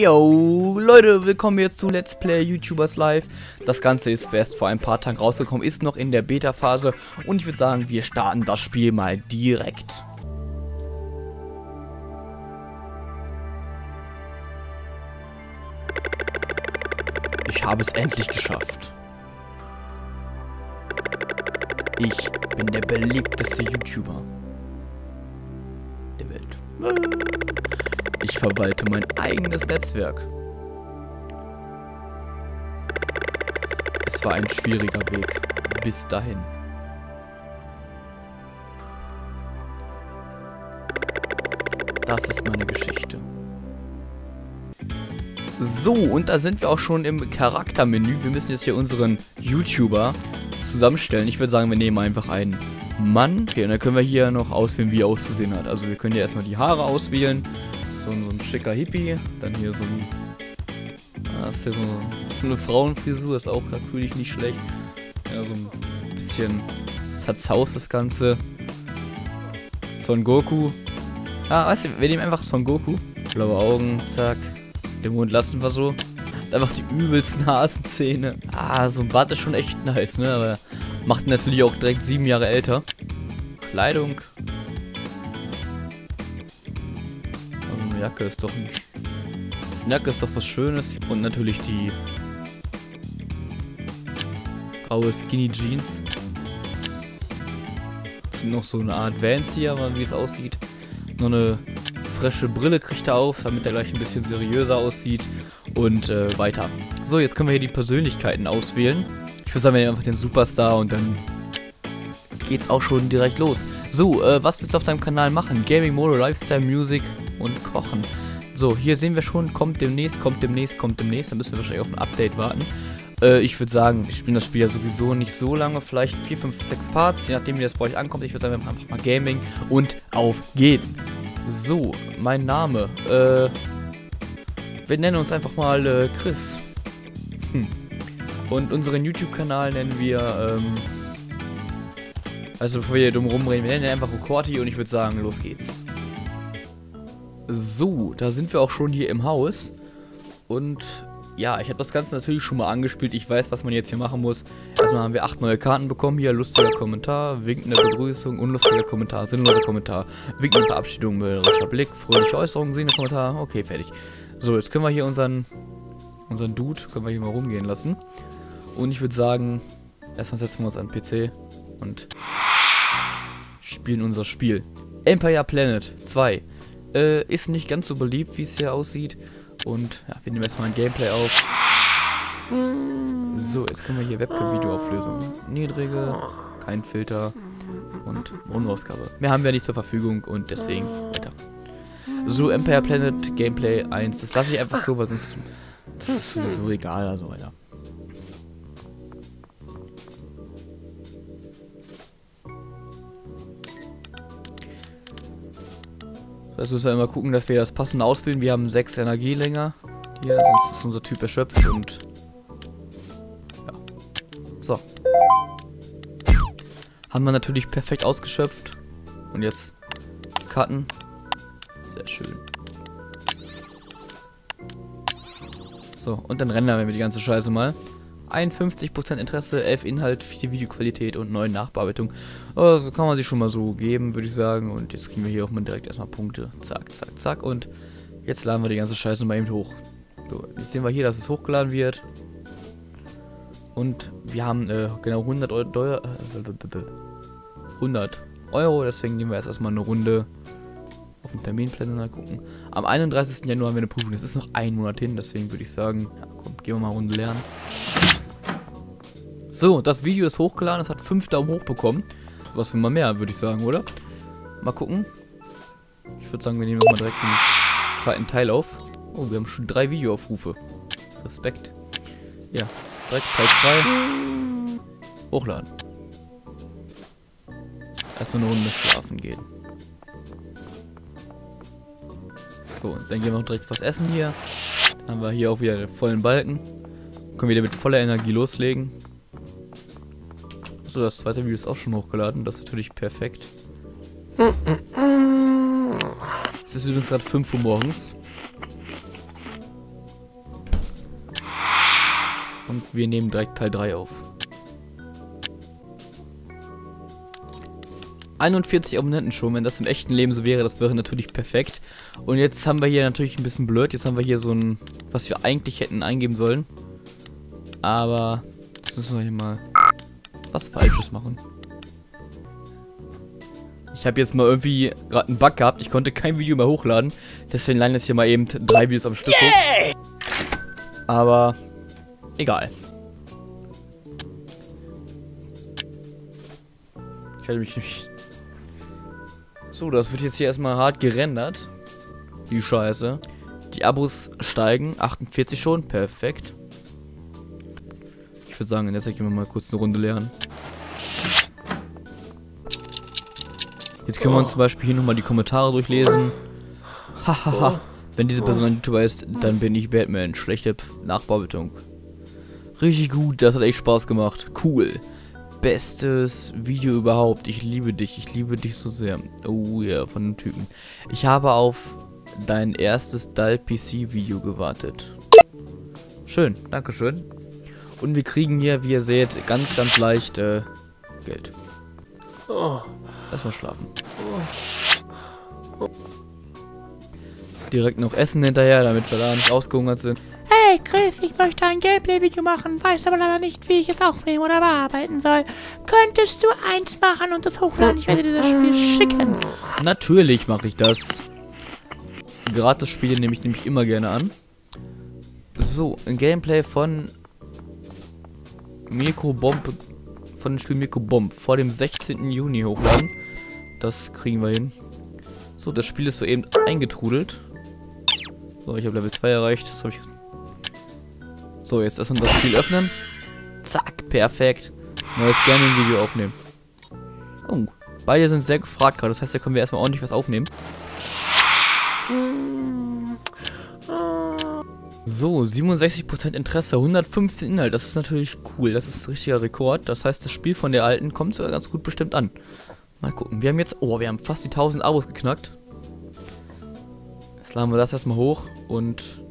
Yo, Leute, willkommen hier zu Let's Play YouTubers Live. Das Ganze ist erst vor ein paar Tagen rausgekommen, ist noch in der Beta-Phase und ich würde sagen, wir starten das Spiel mal direkt. Ich habe es endlich geschafft. Ich bin der beliebteste YouTuber der Welt. Ich verwalte mein eigenes Netzwerk. Es war ein schwieriger Weg bis dahin. Das ist meine Geschichte. So, und da sind wir auch schon im Charaktermenü. Wir müssen jetzt hier unseren YouTuber zusammenstellen. Ich würde sagen, wir nehmen einfach einen Mann. Okay, und dann können wir hier noch auswählen, wie er auszusehen hat. Also wir können hier erstmal die Haare auswählen. So, so ein schicker Hippie. Dann hier so ein... Ah, das ist hier so, so eine Frauenfrisur. Ist auch natürlich nicht schlecht. Ja, so ein bisschen zerzaust das Ganze. Son Goku. Ah, weißt du, wir nehmen einfach Son Goku. Blaue Augen, zack. Den Mund lassen wir so. Einfach die übelsten Hasenzähne. Ah, so ein Bart ist schon echt nice, ne? Aber macht natürlich auch direkt sieben Jahre älter. Kleidung. Jacke ist doch ein... Eine Jacke ist doch was Schönes. Und natürlich die... Graue Skinny Jeans. Noch so eine Art Vans hier, wie es aussieht. Noch eine frische Brille kriegt er auf, damit er gleich ein bisschen seriöser aussieht. Und äh, weiter. So, jetzt können wir hier die Persönlichkeiten auswählen. Ich würde sagen, wir nehmen einfach den Superstar und dann geht's auch schon direkt los. So, äh, was willst du auf deinem Kanal machen? Gaming, Mode, Lifestyle, Music und Kochen. So, hier sehen wir schon, kommt demnächst, kommt demnächst, kommt demnächst. Dann müssen wir wahrscheinlich auf ein Update warten. Äh, ich würde sagen, wir spielen das Spiel ja sowieso nicht so lange, vielleicht 4, 5, 6 Parts, je nachdem wie das bei euch ankommt. Ich würde sagen, wir machen einfach mal Gaming und auf geht's. So, mein Name. Äh, wir nennen uns einfach mal äh, Chris. Hm. Und unseren YouTube-Kanal nennen wir, ähm, also bevor wir hier dumm rumreden, wir nennen ihn einfach Okorti und ich würde sagen, los geht's. So, da sind wir auch schon hier im Haus. Und ja, ich habe das Ganze natürlich schon mal angespielt. Ich weiß, was man jetzt hier machen muss. Erstmal haben wir acht neue Karten bekommen. Hier lustiger Kommentar, winkende Begrüßung, unlustiger Kommentar, sinnloser Kommentar, winkende Verabschiedung, mörderischer Blick, fröhliche Äußerung, singender Kommentar. Okay, fertig. So, jetzt können wir hier unseren, unseren Dude, können wir hier mal rumgehen lassen. Und ich würde sagen, erstmal setzen wir uns an den PC und spielen unser Spiel. Empire Planet 2. Äh, ist nicht ganz so beliebt, wie es hier aussieht. Und ja, wir nehmen erstmal ein Gameplay auf. So, jetzt können wir hier Webcam-Videoauflösung. Niedrige, kein Filter und Monoausgabe. Mehr haben wir nicht zur Verfügung und deswegen weiter. So, Empire Planet Gameplay 1. Das lasse ich einfach so, weil sonst. Das ist sowieso egal, also weiter. Das müssen wir immer gucken, dass wir das passende auswählen. Wir haben 6 Energielänger. Hier, sonst ist unser Typ erschöpft und. Ja. So. Haben wir natürlich perfekt ausgeschöpft. Und jetzt cutten. Sehr schön. So, und dann rendern wir die ganze Scheiße mal. 51% Interesse, 11 Inhalt, 4 Videoqualität und 9 Nachbearbeitung. Also kann man sich schon mal so geben, würde ich sagen. Und jetzt kriegen wir hier auch mal direkt erstmal Punkte. Zack, zack, zack. Und jetzt laden wir die ganze Scheiße mal eben hoch. So, jetzt sehen wir hier, dass es hochgeladen wird. Und wir haben äh, genau 100 Euro, äh, 100 Euro, deswegen nehmen wir erst erstmal eine Runde auf den Terminplan gucken. Am 31. Januar haben wir eine Prüfung. Das ist noch ein Monat hin, deswegen würde ich sagen, ja, komm, gehen wir mal Runde lernen. So, das Video ist hochgeladen, es hat 5 Daumen hoch bekommen. Was für mal mehr, würde ich sagen, oder? Mal gucken. Ich würde sagen, wir nehmen nochmal direkt den zweiten Teil auf. Oh, wir haben schon drei Videoaufrufe. Respekt. Ja, direkt Teil 2. Hochladen. Erstmal eine Runde schlafen gehen. So, dann gehen wir auch direkt was essen hier. Dann haben wir hier auch wieder den vollen Balken. Können wir wieder mit voller Energie loslegen. So, das zweite Video ist auch schon hochgeladen. Das ist natürlich perfekt. Es ist übrigens gerade 5 Uhr morgens. Und wir nehmen direkt Teil 3 auf. 41 Abonnenten schon, wenn das im echten Leben so wäre, das wäre natürlich perfekt. Und jetzt haben wir hier natürlich ein bisschen blöd, jetzt haben wir hier so ein, was wir eigentlich hätten eingeben sollen. Aber, jetzt müssen wir hier mal was Falsches machen. Ich habe jetzt mal irgendwie gerade einen Bug gehabt, ich konnte kein Video mehr hochladen. Deswegen landen jetzt hier mal eben drei Videos am Stück hoch. Aber, egal. Ich werde mich nicht so, das wird jetzt hier erstmal hart gerendert. Die Scheiße. Die Abos steigen. 48 schon. Perfekt. Ich würde sagen, jetzt gehen wir mal kurz eine Runde lernen. Jetzt können wir uns zum Beispiel hier nochmal die Kommentare durchlesen. Hahaha. Wenn diese Person ein YouTuber ist, dann bin ich Batman. Schlechte Nachbarbietung. Richtig gut, das hat echt Spaß gemacht. Cool bestes Video überhaupt. Ich liebe dich, ich liebe dich so sehr. Oh ja, yeah, von dem Typen. Ich habe auf dein erstes Dull PC Video gewartet. Schön, Dankeschön. Und wir kriegen hier, wie ihr seht, ganz, ganz leicht äh, Geld. Oh. Erstmal schlafen. Direkt noch Essen hinterher, damit wir da nicht ausgehungert sind. Hey Chris, ich möchte ein Gameplay-Video machen, weiß aber leider nicht, wie ich es aufnehmen oder bearbeiten soll. Könntest du eins machen und das hochladen? Ich werde dir das Spiel schicken. Natürlich mache ich das. Gratis-Spiele nehme ich nämlich immer gerne an. So, ein Gameplay von Mirko Bomb, von dem Spiel Mirko Bomb vor dem 16. Juni hochladen. Das kriegen wir hin. So, das Spiel ist soeben eingetrudelt. So, ich habe Level 2 erreicht. Das habe ich so, jetzt erstmal das Spiel öffnen. Zack, perfekt. Neues Gaming-Video aufnehmen. Oh, beide sind sehr gefragt gerade. Das heißt, da können wir erstmal ordentlich was aufnehmen. So, 67% Interesse, 115 Inhalt. Das ist natürlich cool. Das ist ein richtiger Rekord. Das heißt, das Spiel von der alten kommt sogar ganz gut bestimmt an. Mal gucken. Wir haben jetzt... Oh, wir haben fast die 1000 Abos geknackt. Jetzt laden wir das erstmal hoch und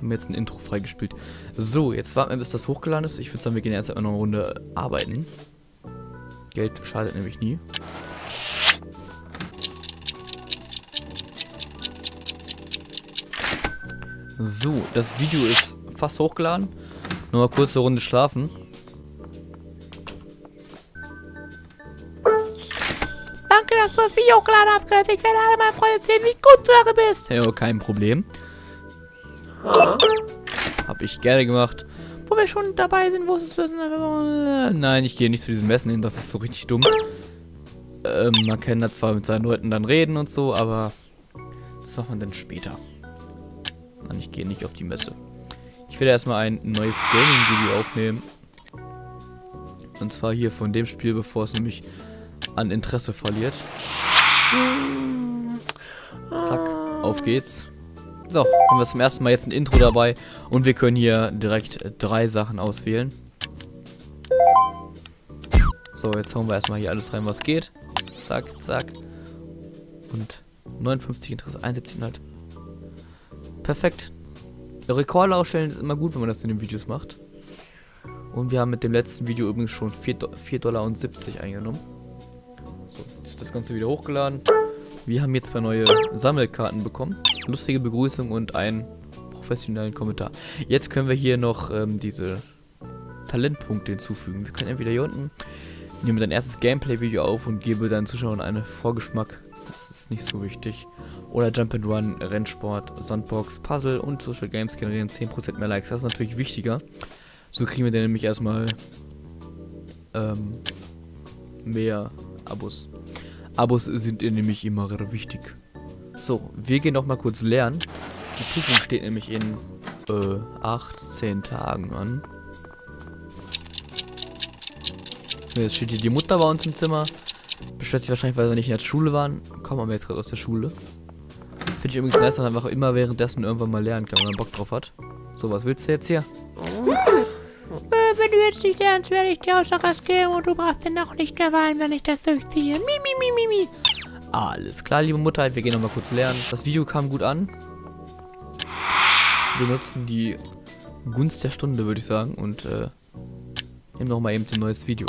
haben jetzt ein Intro freigespielt. So, jetzt warten wir, bis das hochgeladen ist. Ich würde sagen, wir gehen erst einmal noch eine Runde arbeiten. Geld schadet nämlich nie. So, das Video ist fast hochgeladen. Nur mal kurz eine Runde schlafen. Danke, dass du das Video hochgeladen hast. Ich werde alle meine Freunde sehen, wie gut du darin bist. Ja, kein Problem. Hab ich gerne gemacht. Wo wir schon dabei sind, wo ist es wissen? Nein, ich gehe nicht zu diesen Messen hin, das ist so richtig dumm. Ähm, man kann da zwar mit seinen Leuten dann reden und so, aber das macht man dann später. Mann, ich gehe nicht auf die Messe. Ich werde erstmal ein neues Gaming-Video aufnehmen. Und zwar hier von dem Spiel, bevor es nämlich an Interesse verliert. Zack, auf geht's. So, haben wir zum ersten Mal jetzt ein Intro dabei und wir können hier direkt drei Sachen auswählen. So, jetzt hauen wir erstmal hier alles rein, was geht. Zack, zack. Und 59 Interesse, 71 Inhalt. Perfekt. Rekorde ausstellen ist immer gut, wenn man das in den Videos macht. Und wir haben mit dem letzten Video übrigens schon 4,70 Dollar eingenommen. So, jetzt ist das Ganze wieder hochgeladen. Wir haben jetzt zwei neue Sammelkarten bekommen. Lustige Begrüßung und einen professionellen Kommentar. Jetzt können wir hier noch ähm, diese Talentpunkte hinzufügen. Wir können entweder hier unten nehme dein erstes Gameplay-Video auf und gebe deinen Zuschauern einen Vorgeschmack. Das ist nicht so wichtig. Oder Jump and Run, Rennsport, Sandbox, Puzzle und Social Games generieren 10% mehr Likes. Das ist natürlich wichtiger. So kriegen wir dann nämlich erstmal ähm, mehr Abos. Abos sind ihr nämlich immer wichtig. So, wir gehen noch mal kurz lernen. Die Prüfung steht nämlich in äh, 18 Tagen an. Jetzt steht hier die Mutter bei uns im Zimmer. Beschwert sich wahrscheinlich, weil wir nicht in der Schule waren. Kommen wir jetzt gerade aus der Schule. Finde ich übrigens nice, dass man einfach immer währenddessen irgendwann mal lernen kann, wenn man Bock drauf hat. So, was willst du jetzt hier? Äh, wenn du jetzt nicht lernst, werde ich dir außer Rast geben und du brauchst dann auch nicht mehr weinen, wenn ich das durchziehe. Mi, mi, mi, mi, mi. Alles klar, liebe Mutter, wir gehen nochmal kurz lernen. Das Video kam gut an. wir nutzen die Gunst der Stunde, würde ich sagen, und äh, nehmen noch mal eben ein neues Video.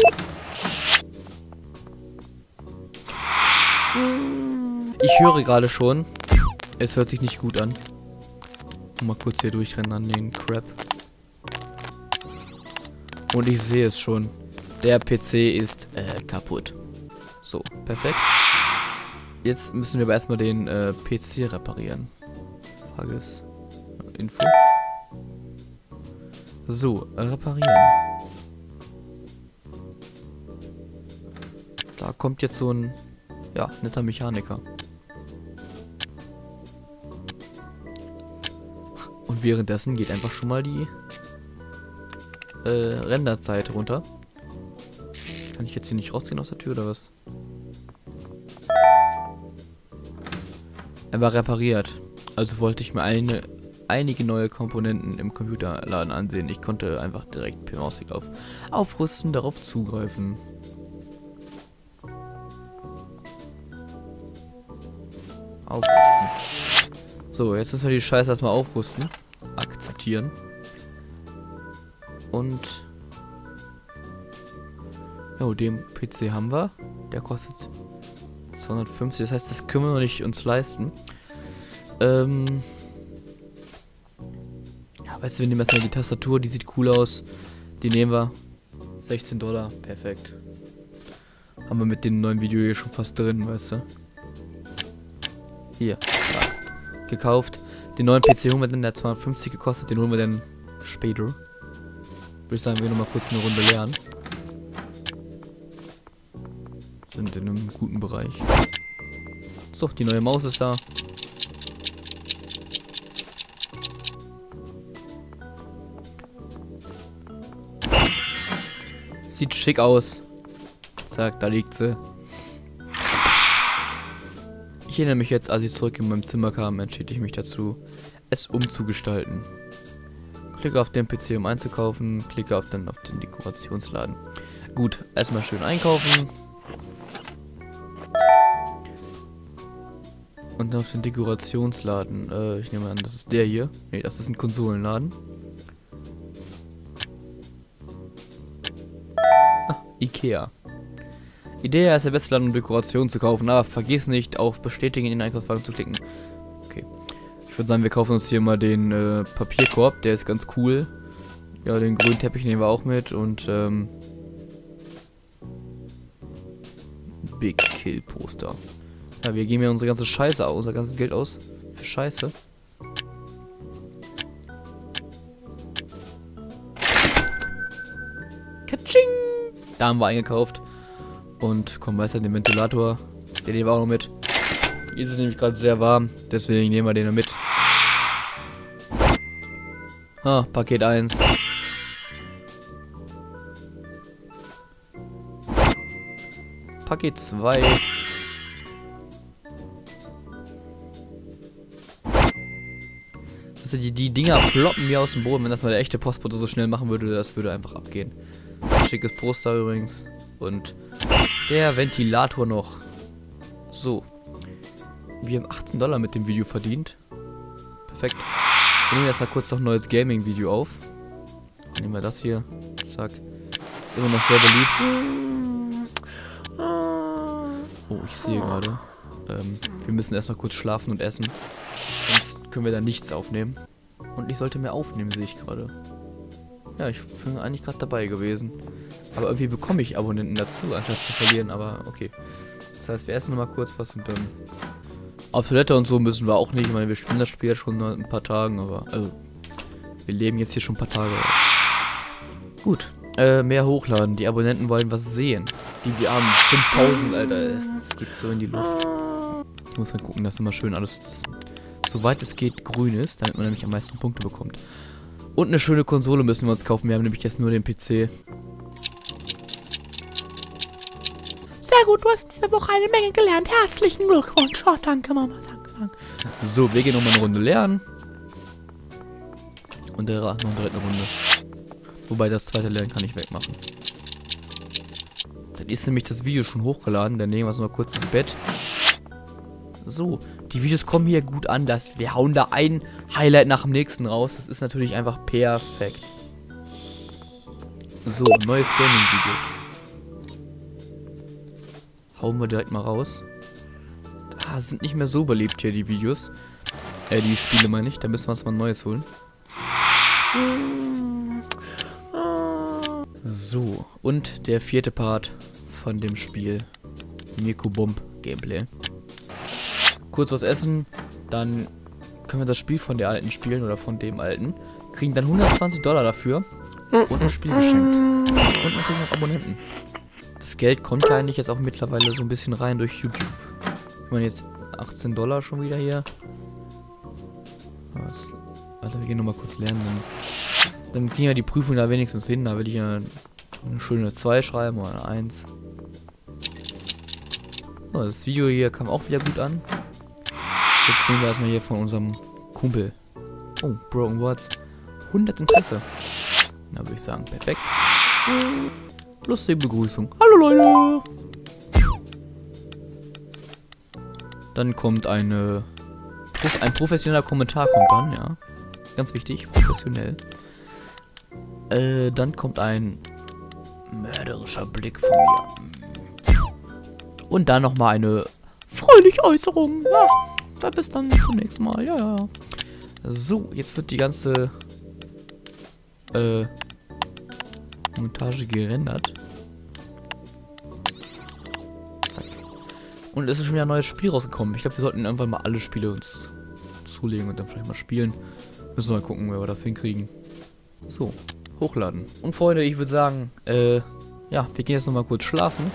Ich höre gerade schon, es hört sich nicht gut an. Mal kurz hier durchrennen an den Crap. Und ich sehe es schon. Der PC ist äh, kaputt. So, perfekt. Jetzt müssen wir aber erstmal den äh, PC reparieren. Frage ist. Info. So, reparieren. Da kommt jetzt so ein, ja, netter Mechaniker. Und währenddessen geht einfach schon mal die äh, Renderzeit runter. Kann ich jetzt hier nicht rausgehen aus der Tür oder was? War repariert. Also wollte ich mir eine, einige neue Komponenten im Computerladen ansehen. Ich konnte einfach direkt per Mausklick auf Aufrüsten darauf zugreifen. Aufrüsten. So, jetzt müssen wir die Scheiße erstmal aufrüsten. Akzeptieren. Und... Jo, den PC haben wir. Der kostet 250. Das heißt, das können wir noch nicht uns leisten. Ähm... Ja, weißt du, wir nehmen erstmal die Tastatur. Die sieht cool aus. Die nehmen wir. 16 Dollar. Perfekt. Haben wir mit dem neuen Video hier schon fast drin, weißt du. Hier. Ja. Gekauft. Den neuen PC holen wir dann, der hat 250 gekostet. Den holen wir dann später. Würde ich sagen, wir noch mal kurz eine Runde lernen. Sind in einem guten Bereich. So, die neue Maus ist da. Sieht schick aus. Zack, da liegt sie. Ich erinnere mich jetzt, als ich zurück in meinem Zimmer kam, entschied ich mich dazu, es umzugestalten. Klicke auf den PC, um einzukaufen, klicke auf den, auf den Dekorationsladen. Gut, erstmal schön einkaufen. Und auf den Dekorationsladen. Äh, ich nehme an, das ist der hier. Ne, das ist ein Konsolenladen. Ah, Ikea. Idee ist der beste Laden, um Dekorationen zu kaufen, aber vergiss nicht, auf Bestätigen in den Einkaufswagen zu klicken. Okay. Ich würde sagen, wir kaufen uns hier mal den äh, Papierkorb, der ist ganz cool. Ja, den grünen Teppich nehmen wir auch mit und ähm, Big Kill Poster. Ja, wir geben ja unsere ganze Scheiße unser ganzes Geld aus für Scheiße. Katsching! Da haben wir eingekauft. Und komm, weißt du, den Ventilator, den nehmen wir auch noch mit. Hier ist es nämlich gerade sehr warm, deswegen nehmen wir den noch mit. Ah, Paket 1. Paket 2. Also die, die Dinger ploppen mir aus dem Boden. Wenn das mal der echte Postbote so schnell machen würde, das würde einfach abgehen. Schickes Poster übrigens. Und der Ventilator noch. So. Wir haben 18 Dollar mit dem Video verdient. Perfekt. Wir nehmen jetzt mal kurz noch ein neues Gaming-Video auf. Nehmen wir das hier. Zack. Ist immer noch sehr beliebt. Oh, ich sehe gerade. Ähm, wir müssen erstmal kurz schlafen und essen. Können wir da nichts aufnehmen. Und ich sollte mehr aufnehmen, sehe ich gerade. Ja, ich bin eigentlich gerade dabei gewesen. Aber irgendwie bekomme ich Abonnenten dazu, anstatt zu verlieren, aber okay. Das heißt, wir essen nochmal kurz was und dann... Auf Toilette und so müssen wir auch nicht. Ich meine, wir spielen das Spiel ja schon ein paar Tagen, aber... Also, wir leben jetzt hier schon ein paar Tage. Gut. Äh, mehr hochladen. Die Abonnenten wollen was sehen. Die wir haben 5000, Alter. Es geht so in die Luft. Ich muss mal gucken, dass immer schön alles, soweit es geht, grün ist, damit man nämlich am meisten Punkte bekommt. Und eine schöne Konsole müssen wir uns kaufen. Wir haben nämlich jetzt nur den PC. Sehr gut, du hast diese Woche eine Menge gelernt. Herzlichen Glückwunsch. Oh, danke, Mama. Danke, danke. So, wir gehen nochmal eine Runde lernen. Und der noch eine dritte Runde. Wobei das zweite Lernen kann ich wegmachen. Dann ist nämlich das Video schon hochgeladen. Dann nehmen wir es noch kurz ins Bett. So, die Videos kommen hier gut an. Das, wir hauen da ein Highlight nach dem nächsten raus. Das ist natürlich einfach perfekt. So, neues Gaming-Video. Hauen wir direkt mal raus. Ah, sind nicht mehr so beliebt hier die Videos. Äh, die Spiele meine ich. Da müssen wir uns mal ein neues holen. So, und der vierte Part von dem Spiel. Mirko Bomb Gameplay. Kurz was essen, dann können wir das Spiel von der alten spielen oder von dem alten. Kriegen dann 120 Dollar dafür und ein Spiel geschenkt. Und natürlich noch Abonnenten. Das Geld kommt ja eigentlich jetzt auch mittlerweile so ein bisschen rein durch YouTube. Ich meine jetzt 18 Dollar schon wieder hier. Was? Warte, wir gehen nochmal kurz lernen. Dann, dann kriegen wir die Prüfung da wenigstens hin. Da will ich ja eine schöne 2 schreiben oder eine 1. So, das Video hier kam auch wieder gut an. Jetzt nehmen wir erstmal hier von unserem Kumpel. Oh, Broken Words. 100 Interesse. Na, würde ich sagen, perfekt. Lustige Begrüßung. Hallo Leute! Dann kommt eine... Ein professioneller Kommentar kommt dann, ja. Ganz wichtig, professionell. Äh, dann kommt ein mörderischer Blick von mir. Und dann nochmal eine fröhliche Äußerung. Ja, dann bis dann zum nächsten Mal. Ja, ja. So, jetzt wird die ganze äh, Montage gerendert. Und es ist schon wieder ein neues Spiel rausgekommen. Ich glaube, wir sollten irgendwann mal alle Spiele uns zulegen und dann vielleicht mal spielen. Müssen wir mal gucken, wie wir das hinkriegen. So, hochladen. Und Freunde, ich würde sagen, äh, ja, wir gehen jetzt nochmal kurz schlafen.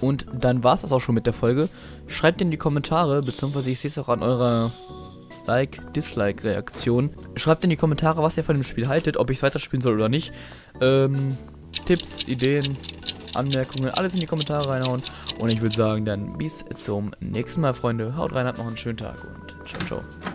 Und dann war es das auch schon mit der Folge. Schreibt in die Kommentare, beziehungsweise ich sehe es auch an eurer Like-Dislike-Reaktion. Schreibt in die Kommentare, was ihr von dem Spiel haltet, ob ich es weiterspielen soll oder nicht. Ähm, Tipps, Ideen, Anmerkungen, alles in die Kommentare reinhauen. Und ich würde sagen, dann bis zum nächsten Mal, Freunde. Haut rein, habt noch einen schönen Tag und ciao, ciao.